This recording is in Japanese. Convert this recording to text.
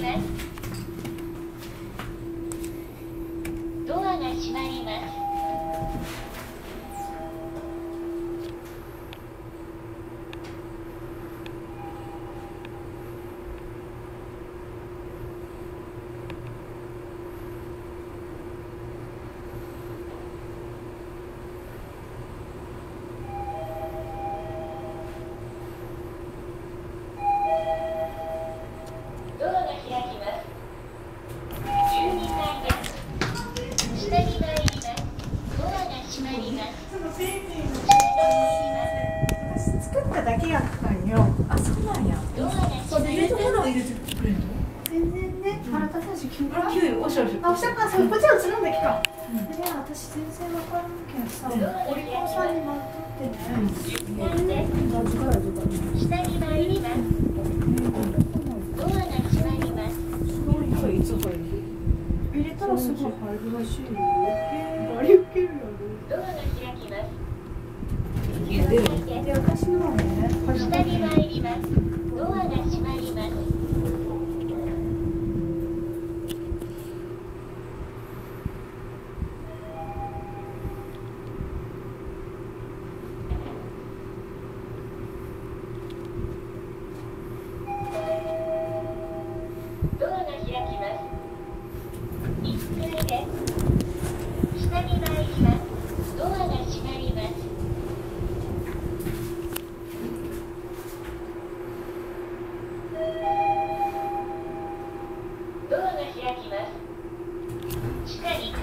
り作っただけや。ったん。よあそうなんや。ドアがそうで入れ。ところ入れ。てくれ。るの全然ね、腹立たし急あキウイおしゃれ。あ、おしゃか、そう、こっちは映るんだけか。いや、私全然わから、す下に参りますドアが閉まりますいつ入れ。たらすごい入るらしいよ。あれ受るよね。ドアが開きます。急、下に参ります。ドアが閉まります。ドアが開きます。1階です。Steady.